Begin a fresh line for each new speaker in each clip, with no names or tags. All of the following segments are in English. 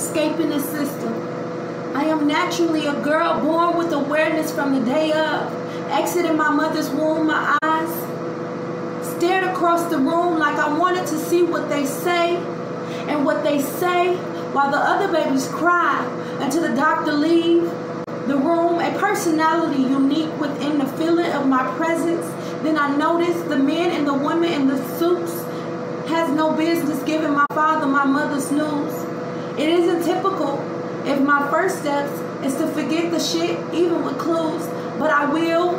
escaping the system. I am naturally a girl born with awareness from the day of. Exiting my mother's womb, my eyes stared across the room like I wanted to see what they say and what they say while the other babies cry until the doctor leave the room, a personality unique within the feeling of my presence. Then I noticed the men and the women in the suits has no business giving my father my mother's news. It isn't typical if my first steps is to forget the shit even with clues, but I will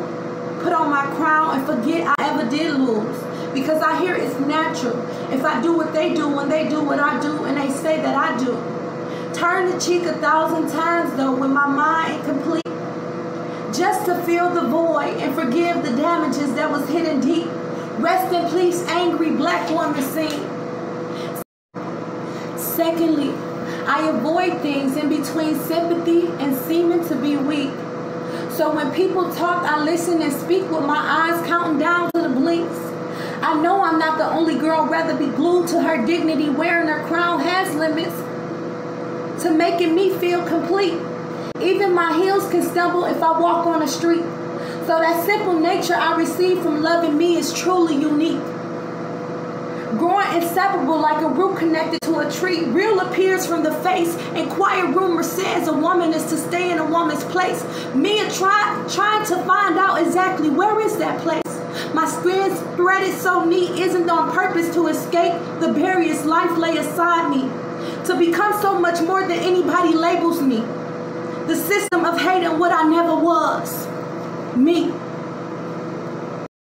put on my crown and forget I ever did lose because I hear it's natural. If I do what they do when they do what I do and they say that I do. Turn the cheek a thousand times though when my mind incomplete. Just to fill the void and forgive the damages that was hidden deep. Rest in peace, angry black woman scene. Secondly, I avoid things in between sympathy and seeming to be weak. So when people talk, I listen and speak with my eyes counting down to the blinks. I know I'm not the only girl rather be glued to her dignity wearing her crown has limits to making me feel complete. Even my heels can stumble if I walk on the street. So that simple nature I receive from loving me is truly unique. Growing inseparable like a root connected to a tree, real appears from the face, and quiet rumor says a woman is to stay in a woman's place. Me and try, trying to find out exactly where is that place. My skin threaded so neat isn't on purpose to escape the barriers life lay aside me. To become so much more than anybody labels me. The system of hate and what I never was. Me.